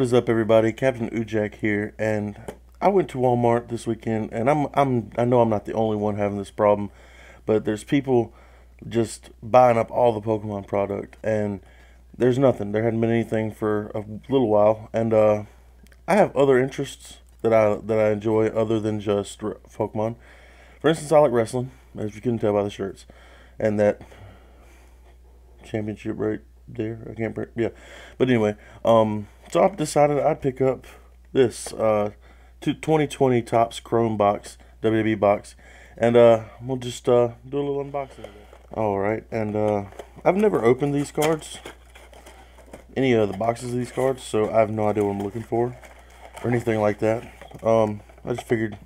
What is up, everybody? Captain Ujak here, and I went to Walmart this weekend, and I'm I'm I know I'm not the only one having this problem, but there's people just buying up all the Pokemon product, and there's nothing. There hadn't been anything for a little while, and uh, I have other interests that I that I enjoy other than just Pokemon. For instance, I like wrestling, as you can tell by the shirts, and that championship right there. I can't. Yeah, but anyway, um so I've decided I'd pick up this uh, 2020 Topps Chrome box, WWE box, and uh, we'll just uh, do a little unboxing of it. Alright, and uh, I've never opened these cards, any of the boxes of these cards, so I have no idea what I'm looking for, or anything like that. Um, I just figured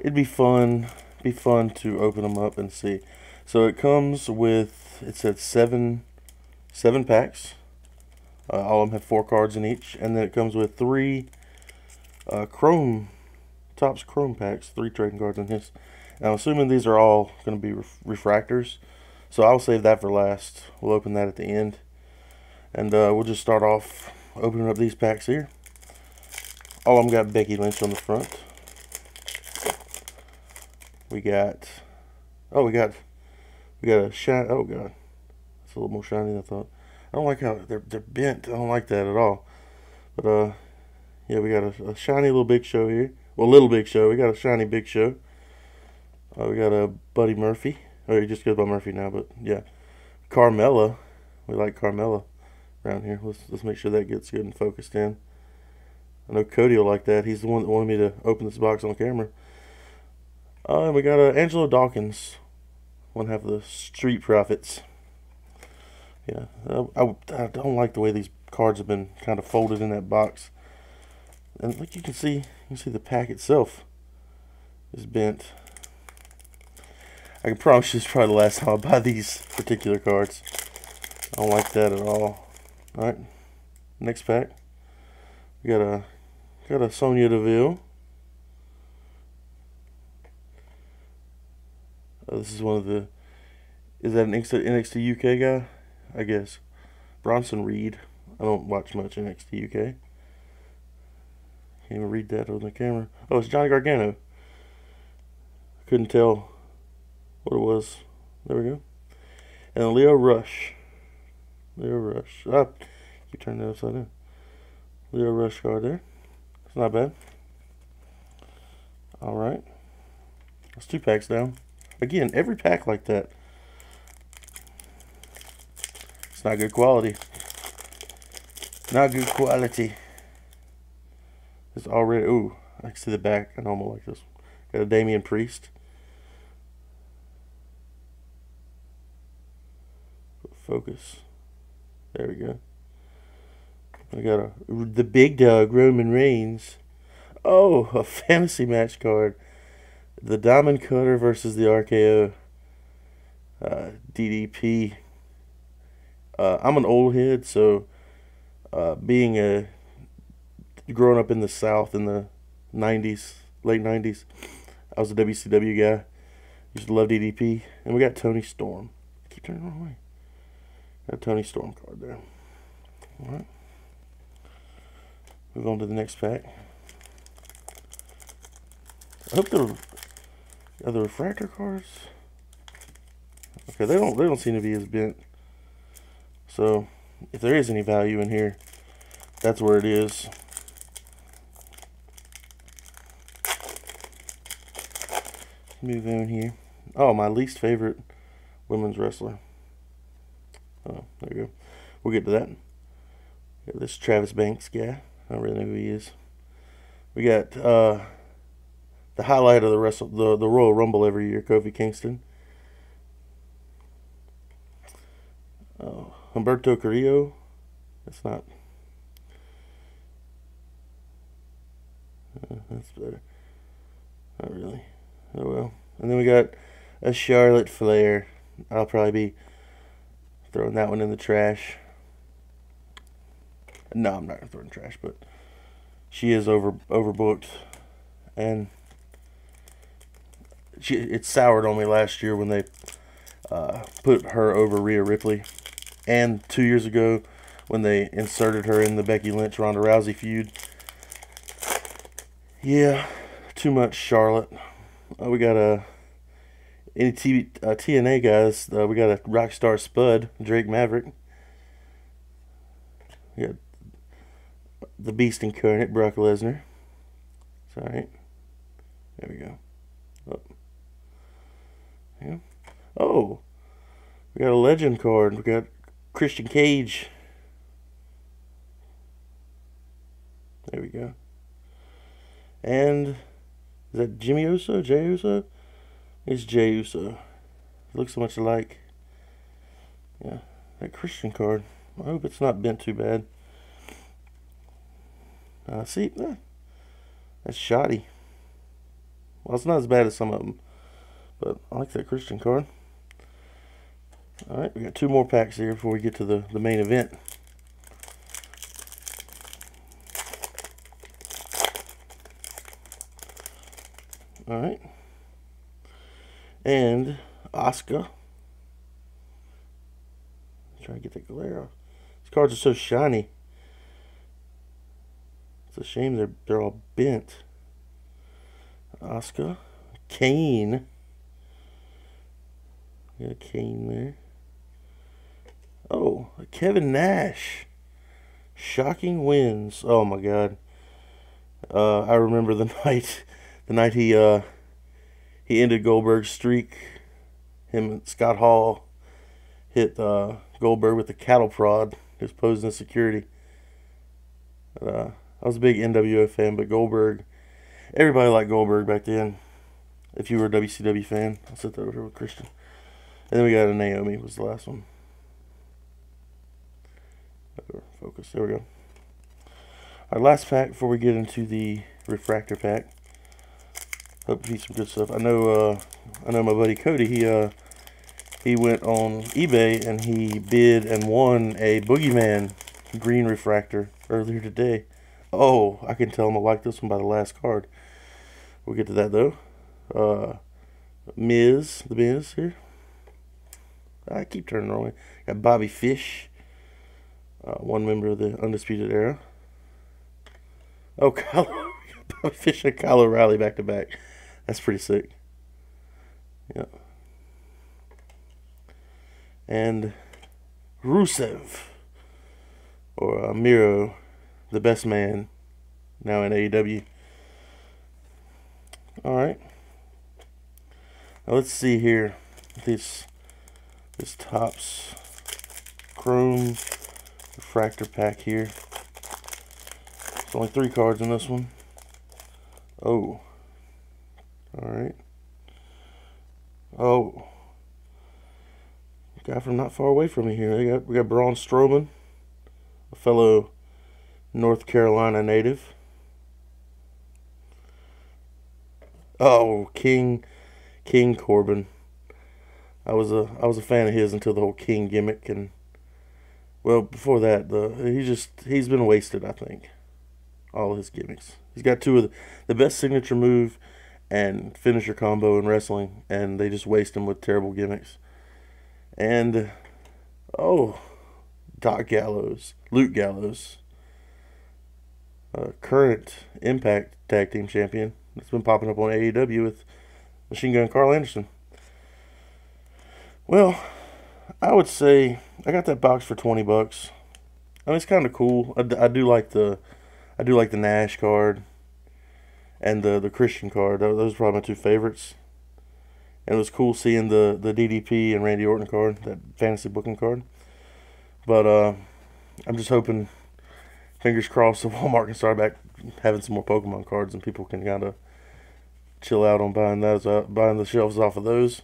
it'd be fun, be fun to open them up and see. So it comes with, it said seven, seven packs. Uh, all of them have four cards in each, and then it comes with three uh, Chrome Topps Chrome packs, three trading cards in this. Now, I'm assuming these are all going to be ref refractors, so I'll save that for last. We'll open that at the end, and uh, we'll just start off opening up these packs here. All of them got Becky Lynch on the front. We got, oh, we got, we got a shine. Oh god, a little more shiny than I thought. I don't like how they're, they're bent. I don't like that at all. But, uh, yeah, we got a, a shiny little Big Show here. Well, little Big Show. We got a shiny Big Show. Uh, we got a Buddy Murphy. Oh, he just goes by Murphy now, but yeah. Carmella. We like Carmella around here. Let's, let's make sure that gets good and focused in. I know Cody will like that. He's the one that wanted me to open this box on camera. Uh, and we got uh, Angelo Dawkins. One half of the Street Profits. Yeah, I, I, I, don't like the way these cards have been kind of folded in that box. And like you can see, you can see the pack itself is bent. I can promise you it's probably the last time I buy these particular cards. I don't like that at all. Alright, next pack. We got a got a Sonya Deville. Oh, this is one of the is that an NXT UK guy? I guess. Bronson Reed. I don't watch much NXT UK. Can't even read that on the camera. Oh, it's Johnny Gargano. Couldn't tell what it was. There we go. And Lio Rush. Lio Rush. Ah, you turning that upside down. Lio Rush card there. It's not bad. Alright. That's two packs down. Again, every pack like that it's not good quality. Not good quality. It's already, ooh, I can see the back. I normal like this. Got a Damian Priest. Focus. There we go. I got a the big dog Roman Reigns. Oh, a fantasy match card. The Diamond Cutter versus the RKO. Uh, DDP uh, I'm an old head, so uh, being a growing up in the South in the 90s, late 90s, I was a WCW guy. Used to love DDP, and we got Toni Storm. Keep turning the wrong way. Got a Toni Storm card there. All right. Move on to the next pack. I hope the the refractor cards. Okay, they don't they don't seem to be as bent so if there is any value in here, that's where it is. Move on here. Oh, my least favorite women's wrestler. Oh, there you go. We'll get to that. Got this Travis Banks guy. I don't really know who he is. We got uh, the highlight of the wrestle the the Royal Rumble every year, Kofi Kingston. Oh, Humberto Carrillo. That's not. Uh, that's better. Not really. Oh well. And then we got a Charlotte Flair. I'll probably be throwing that one in the trash. No, I'm not gonna throw in trash, but she is over overbooked, and she it soured on me last year when they uh, put her over Rhea Ripley and two years ago when they inserted her in the Becky Lynch Ronda Rousey feud. Yeah, too much Charlotte. Uh, we got a any TV, uh, TNA guys. Uh, we got a Rockstar Spud, Drake Maverick. We got the Beast Incarnate, Brock Lesnar. It's alright. There we go. Oh. Yeah. Oh. We got a legend card. We got Christian Cage. There we go. And is that Jimmy Uso? Jay Uso? It's Jay Uso. Looks so much alike. Yeah, that Christian card. I hope it's not bent too bad. Uh, see, eh, that's shoddy. Well, it's not as bad as some of them, but I like that Christian card. All right, we got two more packs here before we get to the, the main event. All right. And Asuka. Try to get the glare off. These cards are so shiny. It's a shame they're they're all bent. Oscar. Kane. Got a Kane there. Kevin Nash. Shocking wins. Oh my god. Uh, I remember the night the night he uh, he ended Goldberg's streak. Him and Scott Hall hit uh, Goldberg with the cattle prod. Was posing security. Uh, I was a big NWO fan, but Goldberg, everybody liked Goldberg back then. If you were a WCW fan, I'll sit there over here with Christian. And then we got a Naomi was the last one. Focus. There we go. Our last pack before we get into the refractor pack. Hope to be some good stuff. I know. Uh, I know my buddy Cody. He uh, he went on eBay and he bid and won a Boogeyman green refractor earlier today. Oh, I can tell him I like this one by the last card. We'll get to that though. Uh, Miz, the Miz here. I keep turning wrong way. Got Bobby Fish, uh, one member of the Undisputed Era. Oh, Kyle, Fish and Kyle O'Reilly back to back. That's pretty sick. Yeah. And Rusev, or uh, Miro, the best man, now in AEW. All right. Now let's see here. This this Topps Chrome refractor pack here. There's only three cards in this one. Oh. Alright. Oh. Guy from not far away from me here. We got, we got Braun Strowman, a fellow North Carolina native. Oh, King King Corbin. I was a I was a fan of his until the whole King gimmick and well before that the he just he's been wasted I think all his gimmicks. He's got two of the, the best signature move and finisher combo in wrestling, and they just waste him with terrible gimmicks. And oh, Doc Gallows, Luke Gallows, uh, current Impact Tag Team Champion. That's been popping up on AEW with Machine Gun Karl Anderson. Well, I would say I got that box for twenty bucks. I mean, it's kind of cool. I, I do like the, I do like the Nash card and the the Christian card. Those are probably my two favorites. And it was cool seeing the the DDP and Randy Orton card, that fantasy booking card. But uh, I'm just hoping, fingers crossed, the Walmart can start back having some more Pokemon cards, and people can kind of chill out on buying those, uh, buying the shelves off of those.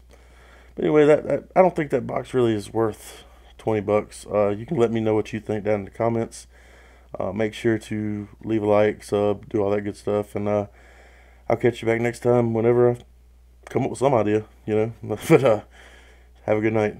But anyway, that, that I don't think that box really is worth twenty bucks. Uh, you can let me know what you think down in the comments. Uh, make sure to leave a like, sub, do all that good stuff, and uh, I'll catch you back next time whenever I come up with some idea, you know. but uh, have a good night.